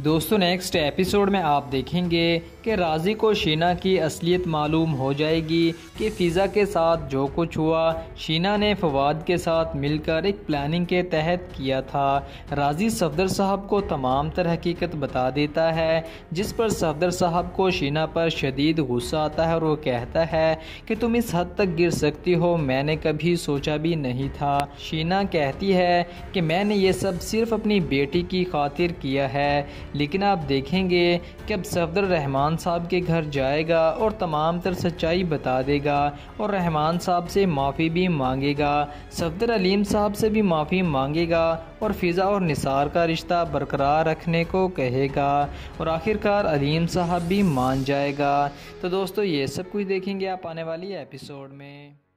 दोस्तों next episode में आप देखेंगे कि राज़ी को शीना की असलियत मालूम हो जाएगी कि फ़िज़ा के साथ जो कुछ हुआ, शीना ने फवाद के साथ मिलकर एक प्लानिंग के तहत किया था। राज़ी सफदर साहब को तमाम तर हकीकत बता देता है, जिस पर सफदर साहब को शीना पर शदीद गुस्सा आता है और वो कहता है कि, तुम इस हद तक गिर सकती हो, मैंने कभी सोचा भी नहीं था। शीना कहती है कि, मैंने ये सब सिर्फ़ अपनी बेटी की खातिर किया है। लेकिन आप देखेंगे कि अब सफदर रहमान साहब के घर जाएगा और तमाम तर सच्चाई बता देगा और रहमान साहब से माफ़ी भी मांगेगा, सफदर अलीम साहब से भी माफ़ी मांगेगा और फ़िज़ा और निसार का रिश्ता बरकरार रखने को कहेगा और आखिरकार अलीम साहब भी मान जाएगा। तो दोस्तों, ये सब कुछ देखेंगे आप आने वाली एपिसोड में।